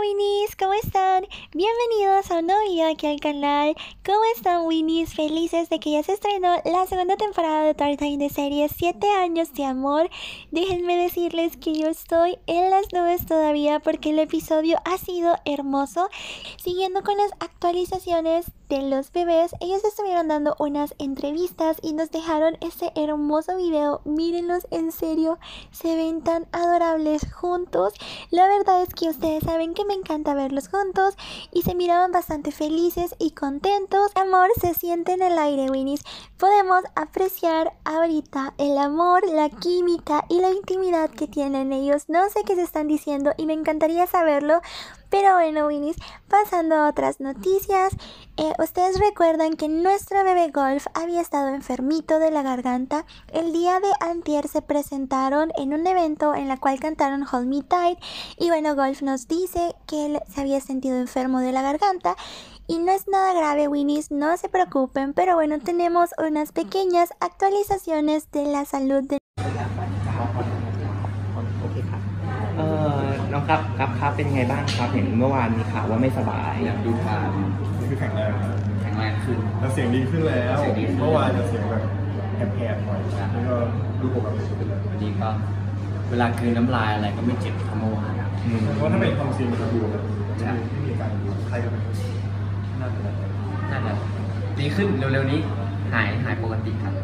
Winnies, ¿cómo están? Bienvenidos a un nuevo video aquí al canal. ¿Cómo están Winnies? Felices de que ya se estrenó la segunda temporada de Time de serie 7 años de amor. Déjenme decirles que yo estoy en las nubes todavía porque el episodio ha sido hermoso. Siguiendo con las actualizaciones de los bebés, ellos estuvieron dando unas entrevistas y nos dejaron este hermoso video. Mírenlos en serio, se ven tan adorables juntos. La verdad es que ustedes saben que me encanta verlos juntos y se miraban bastante felices y contentos. amor se siente en el aire, Winnies. Podemos apreciar ahorita el amor, la química y la intimidad que tienen ellos. No sé qué se están diciendo y me encantaría saberlo. Pero bueno, Winnies, pasando a otras noticias, eh, ustedes recuerdan que nuestro bebé Golf había estado enfermito de la garganta. El día de antier se presentaron en un evento en la cual cantaron Hold Me Tight. Y bueno, Golf nos dice que él se había sentido enfermo de la garganta. Y no es nada grave, Winnies, no se preocupen, pero bueno, tenemos unas pequeñas actualizaciones de la salud de เออน้องครับครับครับเป็นยังไงบ้างครับเห็นเมื่อวานมีข่าวว่าไม่สบาย อยากดูทานนี่คือแข็งแรงนะแข็งแรงขึ้น แล้วเสียงดีขึ้นแล้ว เสียงดีขึ้น เมื่อวานจะเสียงแบบแหบๆหน่อยแล้วก็ดูปกติขึ้นแล้ววันนี้ก็เวลากลืนน้ำลายอะไรก็ไม่เจ็บเท่าเมื่อวานครับ อืมเพราะว่าถ้าเป็นความจริงจะดูแบบไม่มีอาการดูใครก็เป็นน่าจะน่าจะดีขึ้นเร็วๆนี้ หายหายปกติครับ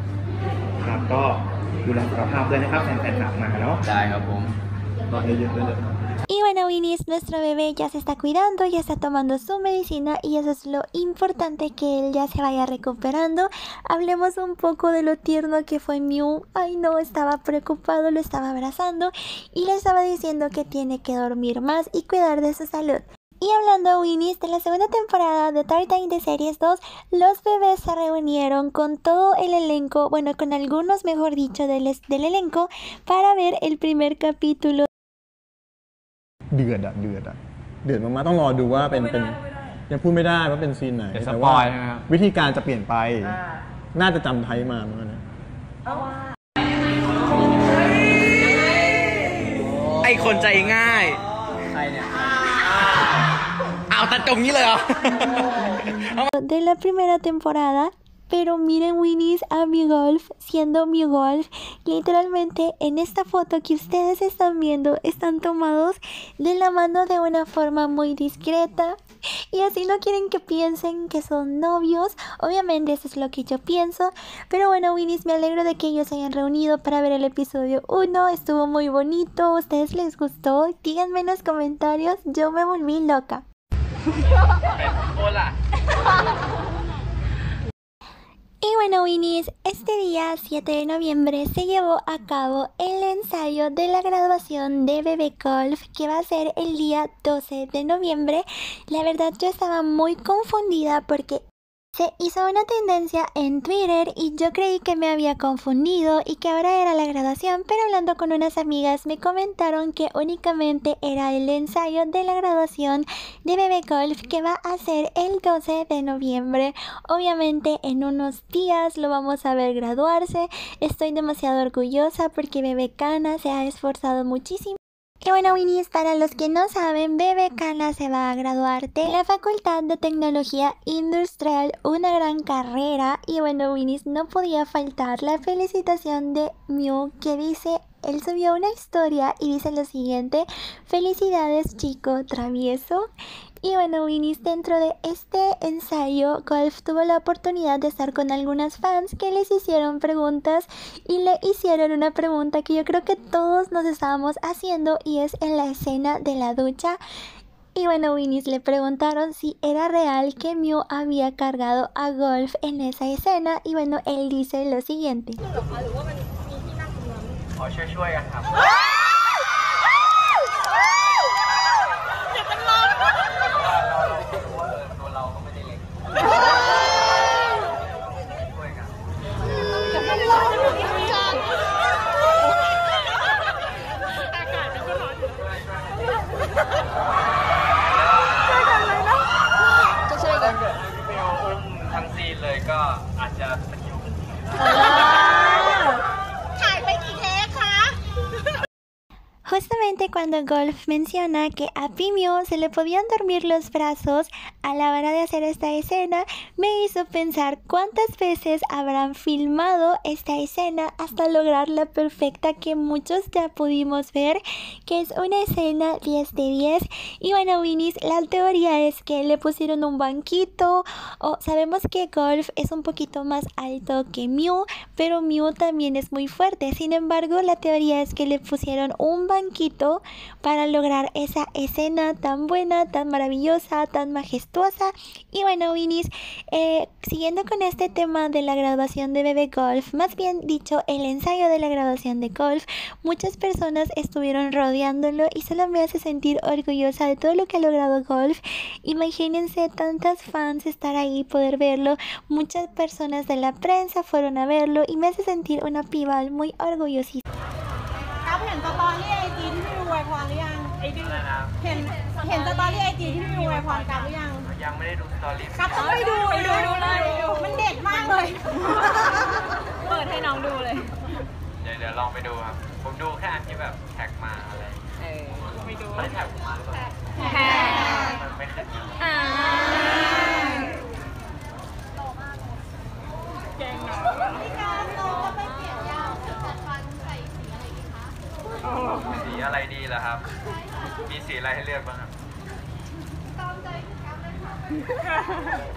ครับก็ดูแลสุขภาพด้วยนะครับแฟนๆหนักมาเนาะได้ครับผม Y bueno, Winnie's, nuestro bebé ya se está cuidando, ya está tomando su medicina y eso es lo importante que él ya se vaya recuperando. Hablemos un poco de lo tierno que fue Mew. Ay no, estaba preocupado, lo estaba abrazando y le estaba diciendo que tiene que dormir más y cuidar de su salud. Y hablando, a Winnie's, de la segunda temporada de Tartine de Series 2, los bebés se reunieron con todo el elenco, bueno, con algunos, mejor dicho, del, del elenco, para ver el primer capítulo เดือดอะเดือดอะเดือดมากๆต้องรอดูว่าเป็นเป็นยังพูดไม่ได้ว่าเป็นซีนไหนเดี๋ยวสแต่ปว่าอยล์นะครับ วิธีการจะเปลี่ยนไป น่าจะจำไทยมาเหมือนกันนะไอคนใจง่าย ใครเนี่ย เอาตัดจงนี้เลยเหรอ de la primera temporada. Pero miren Winnie's a mi golf siendo mi golf. Literalmente en esta foto que ustedes están viendo están tomados de la mano de una forma muy discreta. Y así no quieren que piensen que son novios. Obviamente eso es lo que yo pienso. Pero bueno Winnie's me alegro de que ellos se hayan reunido para ver el episodio 1. Estuvo muy bonito. ¿A ustedes les gustó? Díganme en los comentarios. Yo me volví loca. Hola. Bueno, Winnies, este día 7 de noviembre se llevó a cabo el ensayo de la graduación de Bebé Golf que va a ser el día 12 de noviembre. La verdad yo estaba muy confundida porque se hizo una tendencia en Twitter y yo creí que me había confundido y que ahora era la graduación, pero hablando con unas amigas me comentaron que únicamente era el ensayo de la graduación de Bebé Golf que va a ser el 12 de noviembre. Obviamente en unos días lo vamos a ver graduarse. Estoy demasiado orgullosa porque Bebé Cana se ha esforzado muchísimo. Y bueno, Winnies, para los que no saben, Bebe Cana se va a graduar de la Facultad de Tecnología Industrial, una gran carrera. Y bueno, Winnies, no podía faltar la felicitación de Mew que dice, él subió una historia y dice lo siguiente, felicidades chico travieso. Y bueno, Winnies, dentro de este ensayo, Golf tuvo la oportunidad de estar con algunas fans que les hicieron preguntas y le hicieron una pregunta que yo creo que todos nos estábamos haciendo y es en la escena de la ducha. Y bueno, Winnies le preguntaron si era real que Mew había cargado a Golf en esa escena y bueno, él dice lo siguiente. ขอช่วยๆกันครับ cuando Golf menciona que a Pimio se le podían dormir los brazos a la hora de hacer esta escena, me hizo pensar cuántas veces habrán filmado esta escena hasta lograr la perfecta que muchos ya pudimos ver, que es una escena 10 de 10. Y bueno, Winnie's, la teoría es que le pusieron un banquito, o sabemos que Golf es un poquito más alto que Mew, pero Mew también es muy fuerte. Sin embargo, la teoría es que le pusieron un banquito para lograr esa escena tan buena, tan maravillosa, tan majestuosa. Y bueno, Winnie's, eh, siguiendo con este tema de la graduación de Bebé Golf, más bien dicho, el ensayo de la graduación de Golf, muchas personas estuvieron rodeándolo y solo me hace sentir orgullosa de todo lo que ha logrado Golf. Imagínense tantas fans estar ahí, poder verlo. Muchas personas de la prensa fueron a verlo y me hace sentir una piba muy orgullosísima. ที่พี่วิวอวยพรหรือยังไอจีเห็นเห็นสตอรี่ไอจีที่พี่วิวอวยพรกับหรือยังยังไม่ได้ดูสตอรี่ครับต้องไปดูไปดูดูเลยมันเด็ดมากเลย เปิดให้น้องดูเลย เดี๋ยวเดี๋ยวลองไปดูครับ ผมดูแค่อันที่แบบแท็กมาอะไรเออไปดูไม่ได้แท็กผมมาหรือเปล่าแค่มันไม่ขึ้นอ่าสี อะไรดีล่ะครับ มีสีอะไรให้เลือกบ้างครับ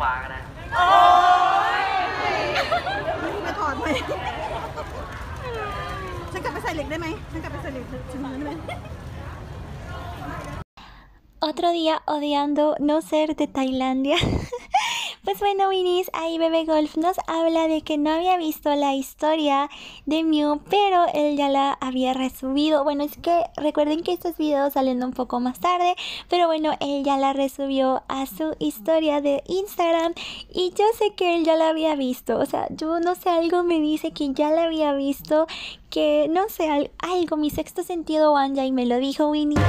ฟ้าก็ได้ครับมาถอดไหมฉันกลับไปใส่เหล็กได้ไหมฉันกลับไปใส่เหล็กฉันมือได้ไหม Otro día odiando no ser de Tailandia. Pues bueno, Winnie's, ahí Bebe Golf nos habla de que no había visto la historia de Mew, pero él ya la había resubido. Bueno, es que recuerden que estos videos salen un poco más tarde, pero bueno, él ya la resubió a su historia de Instagram y yo sé que él ya la había visto. O sea, yo no sé, algo me dice que ya la había visto, que no sé, al- algo, mi sexto sentido Wanja y me lo dijo Winnie.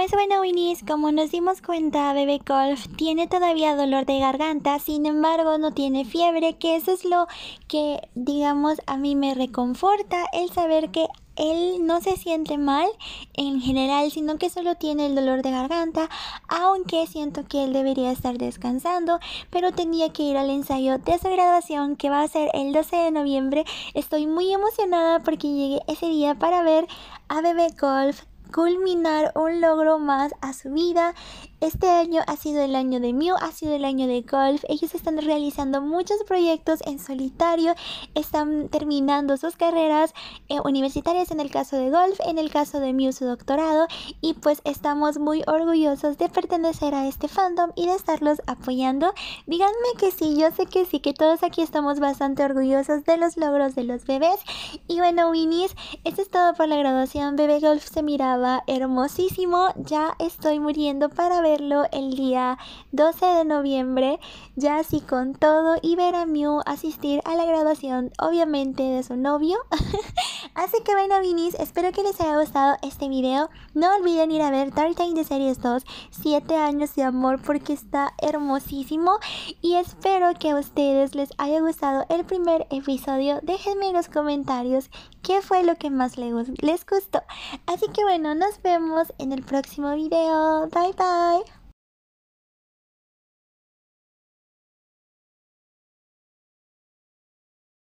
Pues bueno, Winnie's, como nos dimos cuenta, Bebé Golf tiene todavía dolor de garganta, sin embargo no tiene fiebre, que eso es lo que, digamos, a mí me reconforta, el saber que él no se siente mal en general, sino que solo tiene el dolor de garganta, aunque siento que él debería estar descansando, pero tenía que ir al ensayo de su graduación que va a ser el 12 de noviembre. Estoy muy emocionada porque llegué ese día para ver a Bebé Golf culminar un logro más a su vida. Este año ha sido el año de Mew, ha sido el año de golf. Ellos están realizando muchos proyectos en solitario, están terminando sus carreras eh, universitarias en el caso de golf, en el caso de Mew su doctorado y pues estamos muy orgullosos de pertenecer a este fandom y de estarlos apoyando. Díganme que sí, yo sé que sí, que todos aquí estamos bastante orgullosos de los logros de los bebés. Y bueno, Winnie's, esto es todo por la graduación. Bebé Golf se miraba hermosísimo. Ya estoy muriendo para verlo el día 12 de noviembre. Ya así con todo y ver a Mew asistir a la graduación, obviamente de su novio. así que bueno, Winnie's, espero que les haya gustado este video. No olviden ir a ver Dark Time de Series 2, 7 años de amor, porque está hermosísimo. Y espero que a ustedes les haya gustado el primer episodio. Déjenme en los comentarios qué fue lo que más les gustó. Así que bueno, nos vemos en el próximo video. Bye bye.